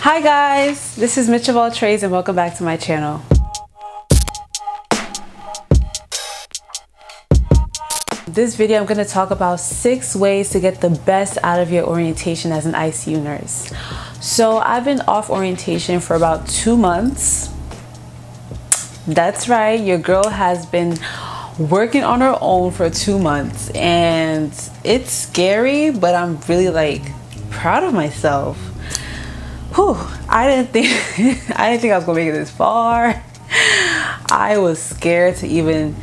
Hi guys, this is Mich of All Trades and welcome back to my channel. This video I'm going to talk about six ways to get the best out of your orientation as an ICU nurse. So I've been off orientation for about two months. That's right, your girl has been working on her own for two months and it's scary, but I'm really like proud of myself. Whew, I didn't think I didn't think I was gonna make it this far. I was scared to even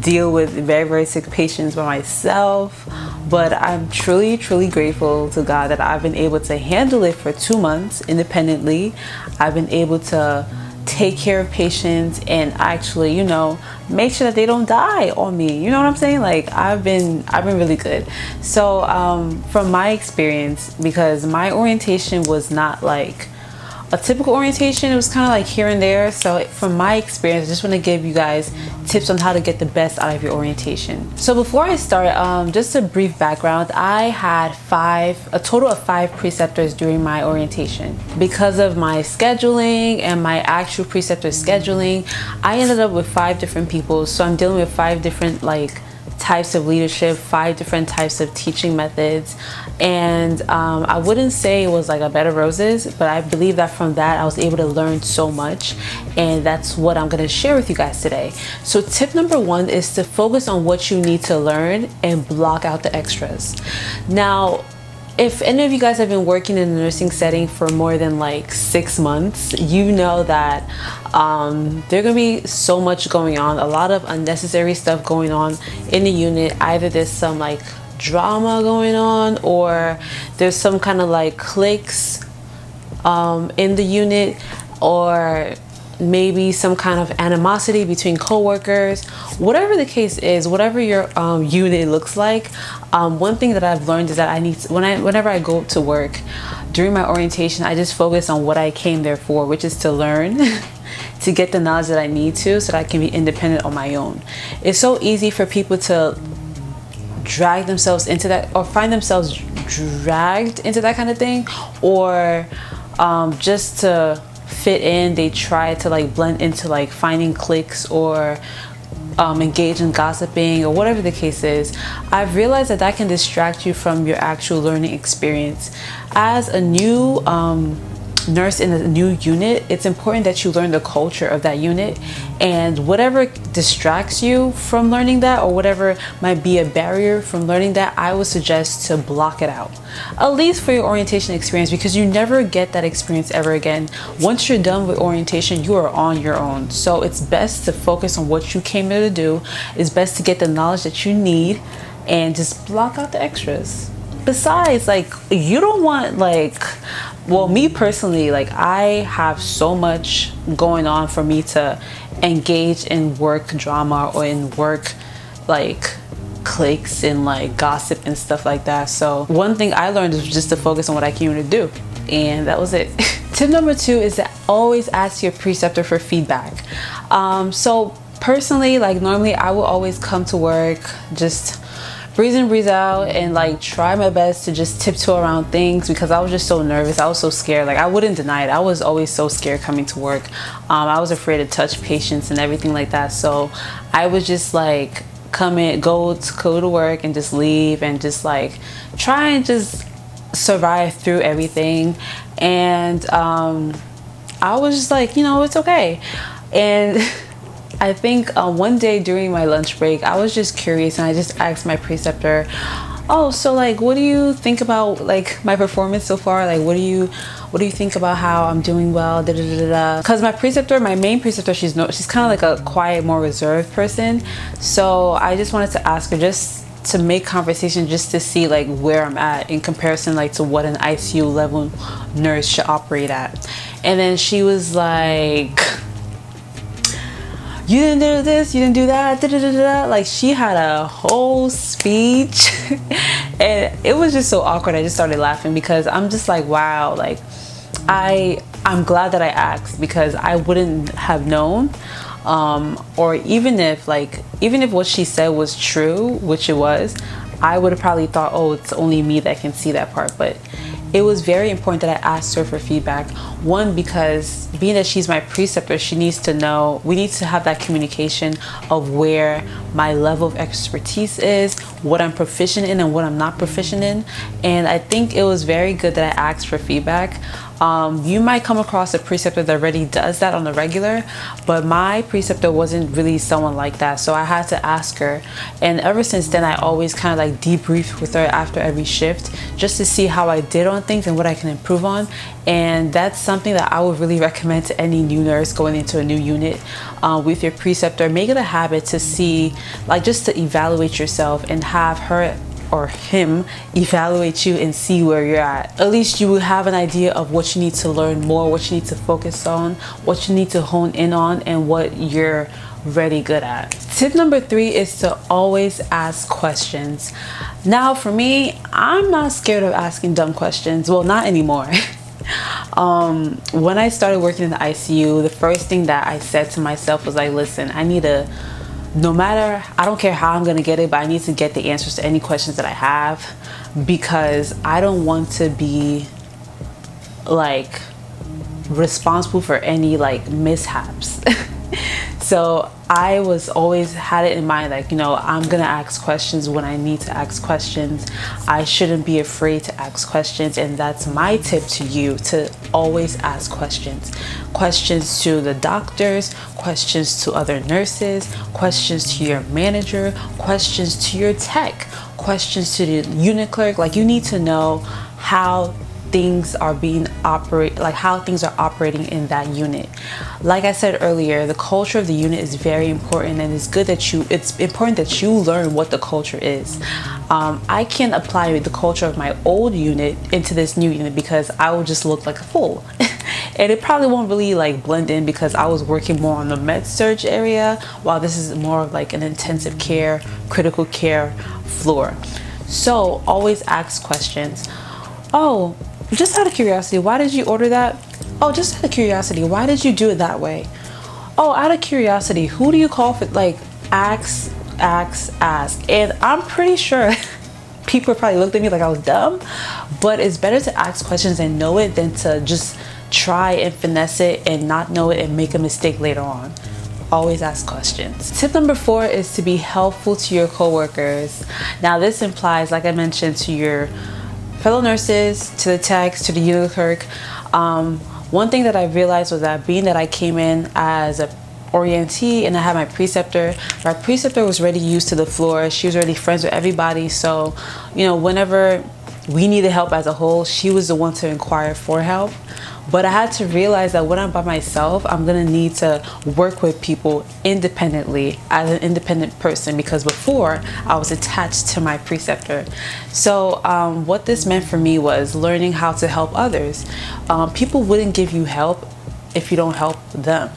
deal with very very sick patients by myself but i'm truly truly grateful to god that i've been able to handle it for two months independently i've been able to take care of patients and actually you know make sure that they don't die on me. You know what i'm saying? Like i've been i've been really good. So um, from my experience because my orientation was not like a typical orientation. It was kind of like here and there. So from my experience, I just want to give you guys tips on how to get the best out of your orientation. So before I start, um, just a brief background. I had five, a total of five preceptors during my orientation. Because of my scheduling and my actual preceptor scheduling, I ended up with five different people. So I'm dealing with five different like types of leadership, five different types of teaching methods. And um, I wouldn't say it was like a bed of roses, but I believe that from that I was able to learn so much. And that's what I'm gonna share with you guys today. So, tip number one is to focus on what you need to learn and block out the extras. Now, if any of you guys have been working in a nursing setting for more than like six months, you know that um, there's gonna be so much going on, a lot of unnecessary stuff going on in the unit. Either there's some like drama going on, or there's some kind of like cliques um, in the unit, or maybe some kind of animosity between coworkers. Whatever the case is whatever your um, unit looks like um, one thing that i've learned is that i need to, when i whenever i go to work during my orientation i just focus on what i came there for which is to learn to get the knowledge that i need to so that i can be independent on my own. It's so easy for people to drag themselves into that or find themselves dragged into that kind of thing or um, just to fit in they try to like blend into like finding cliques or um, engage in gossiping or whatever the case is i've realized that that can distract you from your actual learning experience. As a new um, nurse in a new unit, it's important that you learn the culture of that unit and whatever distracts you from learning that or whatever might be a barrier from learning that, I would suggest to block it out. At least for your orientation experience because you never get that experience ever again. Once you're done with orientation, you are on your own. So it's best to focus on what you came here to do. It's best to get the knowledge that you need and just block out the extras besides like you don't want like well me personally like i have so much going on for me to engage in work drama or in work like cliques and like gossip and stuff like that. So one thing i learned is just to focus on what i came to do. And that was it. Tip number two is to always ask your preceptor for feedback. Um, so personally like normally i will always come to work just breathe in, breathe out, and like try my best to just tiptoe around things because I was just so nervous. I was so scared. Like I wouldn't deny it. I was always so scared coming to work. Um, I was afraid to touch patients and everything like that. So I was just like come in, go to go to work and just leave and just like try and just survive through everything. And um, I was just like, you know, it's okay. And I think uh, one day during my lunch break, I was just curious and I just asked my preceptor, "Oh, so like, what do you think about like my performance so far? Like, what do you, what do you think about how I'm doing well?" Because my preceptor, my main preceptor, she's no, she's kind of like a quiet, more reserved person. So I just wanted to ask her just to make conversation just to see like where I'm at in comparison like to what an ICU level nurse should operate at. And then she was like you didn't do this, you didn't do that, da, da, da, like she had a whole speech and it was just so awkward. I just started laughing because I'm just like, wow, like I I'm glad that I asked because I wouldn't have known. Um, or even if like even if what she said was true, which it was, I would have probably thought, oh, it's only me that can see that part. But it was very important that I asked her for feedback. One, because being that she's my preceptor, she needs to know, we need to have that communication of where my level of expertise is, what I'm proficient in, and what I'm not proficient in. And I think it was very good that I asked for feedback. Um, you might come across a preceptor that already does that on the regular, but my preceptor wasn't really someone like that. So I had to ask her. And ever since then, I always kind of like debrief with her after every shift just to see how I did on things and what I can improve on. And that's something that I would really recommend to any new nurse going into a new unit uh, with your preceptor. Make it a habit to see, like, just to evaluate yourself and have her or him evaluate you and see where you're at. At least you will have an idea of what you need to learn more, what you need to focus on, what you need to hone in on, and what you're really good at. Tip number three is to always ask questions. Now, for me, I'm not scared of asking dumb questions. Well, not anymore. um, when I started working in the ICU, the first thing that I said to myself was like, listen, I need to no matter, I don't care how I'm gonna get it, but I need to get the answers to any questions that I have because I don't want to be like responsible for any like mishaps. so I was always had it in mind like, you know, I'm gonna ask questions when I need to ask questions. I shouldn't be afraid to ask questions, and that's my tip to you to always ask questions. Questions to the doctors, questions to other nurses, questions to your manager, questions to your tech, questions to the unit clerk. Like, you need to know how things are being operate like how things are operating in that unit. Like i said earlier the culture of the unit is very important and it's good that you it's important that you learn what the culture is. Um, i can't apply the culture of my old unit into this new unit because i will just look like a fool. And it probably won't really like blend in because i was working more on the med surg area while this is more of like an intensive care critical care floor. So always ask questions. Oh just out of curiosity, why did you order that? Oh, just out of curiosity, why did you do it that way? Oh, out of curiosity, who do you call for like ask, ask, ask? And I'm pretty sure people probably looked at me like I was dumb, but it's better to ask questions and know it than to just try and finesse it and not know it and make a mistake later on. Always ask questions. Tip number four is to be helpful to your coworkers. Now, this implies, like I mentioned, to your fellow nurses, to the techs, to the unit clerk. Um, one thing that I realized was that being that I came in as a orientee and I had my preceptor, my preceptor was already used to the floor. She was already friends with everybody. So, you know, whenever we needed help as a whole, she was the one to inquire for help. But I had to realize that when I'm by myself, I'm gonna need to work with people independently as an independent person because before I was attached to my preceptor. So, um, what this meant for me was learning how to help others. Um, people wouldn't give you help if you don't help them.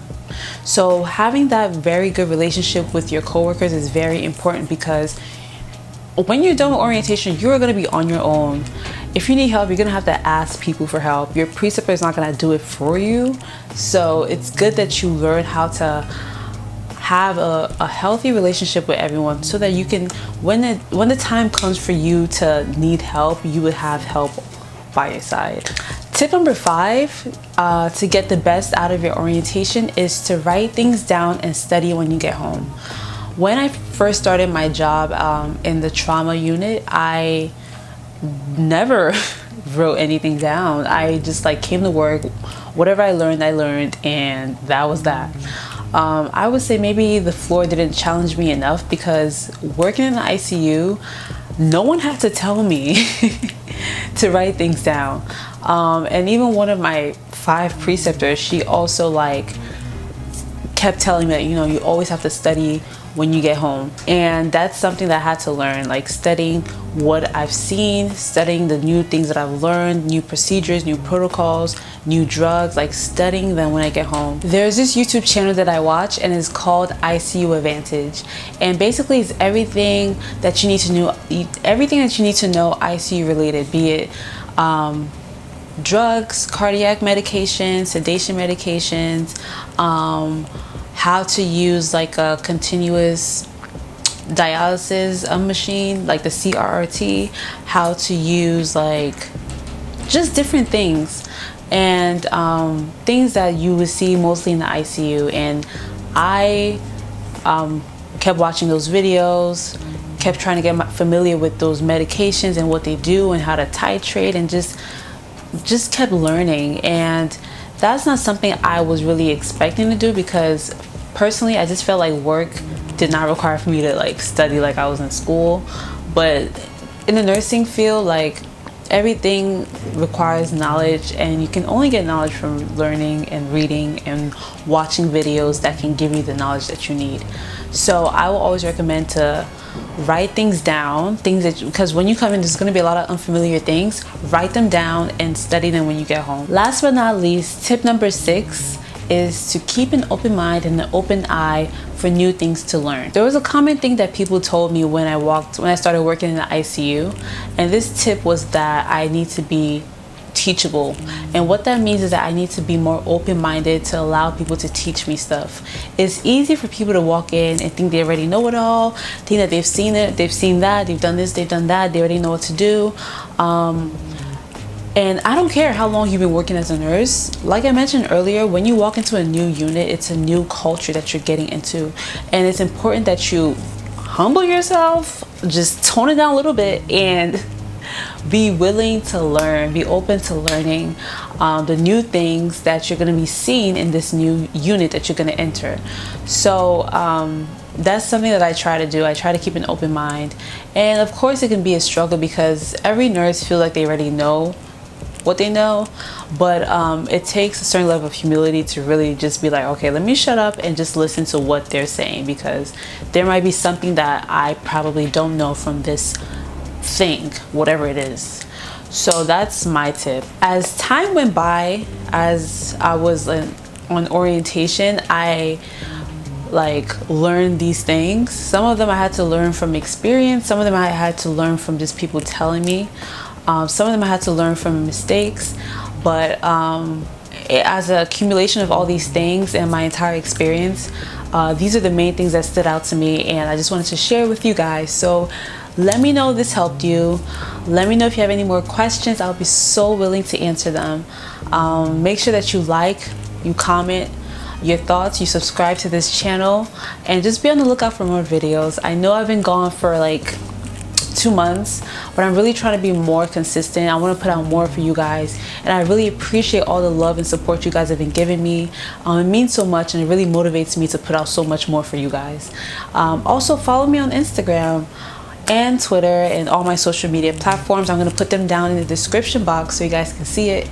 So, having that very good relationship with your coworkers is very important because when you're done with orientation, you're going to be on your own if you need help, you're gonna have to ask people for help. Your preceptor is not gonna do it for you. So it's good that you learn how to have a, a healthy relationship with everyone so that you can when it when the time comes for you to need help, you would have help by your side. Tip number five uh, to get the best out of your orientation is to write things down and study when you get home. When I first started my job um, in the trauma unit, I never wrote anything down. I just like came to work, whatever I learned, I learned, and that was that. Um, I would say maybe the floor didn't challenge me enough because working in the ICU, no one had to tell me to write things down. Um, and even one of my five preceptors, she also like kept telling me that you know you always have to study when you get home. And that's something that I had to learn, like studying what I've seen, studying the new things that I've learned, new procedures, new protocols, new drugs, like studying them when I get home. There's this YouTube channel that I watch and it's called ICU Advantage. And basically it's everything that you need to know, everything that you need to know ICU related, be it um, drugs, cardiac medications, sedation medications, um, how to use like a continuous dialysis machine like the CRRT how to use like just different things and um, things that you would see mostly in the ICU. And I um, kept watching those videos, kept trying to get familiar with those medications and what they do and how to titrate and just just kept learning and that's not something I was really expecting to do because personally I just felt like work did not require for me to like study like I was in school. But in the nursing field like everything requires knowledge and you can only get knowledge from learning and reading and watching videos that can give you the knowledge that you need. So i will always recommend to write things down things that because when you come in there's going to be a lot of unfamiliar things. Write them down and study them when you get home. Last but not least tip number six is to keep an open mind and an open eye for new things to learn. There was a common thing that people told me when I walked when I started working in the ICU and this tip was that I need to be teachable. And what that means is that I need to be more open-minded to allow people to teach me stuff. It's easy for people to walk in and think they already know it all think that they've seen it they've seen that they've done this they've done that they already know what to do. Um, and I don't care how long you've been working as a nurse. Like I mentioned earlier, when you walk into a new unit, it's a new culture that you're getting into. And it's important that you humble yourself, just tone it down a little bit, and be willing to learn, be open to learning um, the new things that you're going to be seeing in this new unit that you're going to enter. So, um, that's something that I try to do. I try to keep an open mind. And of course, it can be a struggle because every nurse feels like they already know what they know but um, it takes a certain level of humility to really just be like okay let me shut up and just listen to what they're saying because there might be something that I probably don't know from this thing whatever it is. So that's my tip. As time went by as I was on orientation I like learn these things. Some of them I had to learn from experience. Some of them I had to learn from just people telling me um, some of them I had to learn from mistakes, but um, it, as an accumulation of all these things and my entire experience, uh, these are the main things that stood out to me and I just wanted to share with you guys. So let me know this helped you. Let me know if you have any more questions. I'll be so willing to answer them. Um, make sure that you like, you comment, your thoughts, you subscribe to this channel, and just be on the lookout for more videos. I know I've been gone for like two months but i'm really trying to be more consistent i want to put out more for you guys and i really appreciate all the love and support you guys have been giving me um, it means so much and it really motivates me to put out so much more for you guys um, also follow me on instagram and Twitter and all my social media platforms. I'm going to put them down in the description box so you guys can see it.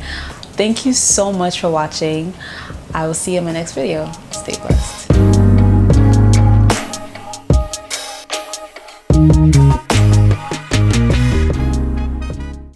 Thank you so much for watching. I will see you in my next video. Stay blessed.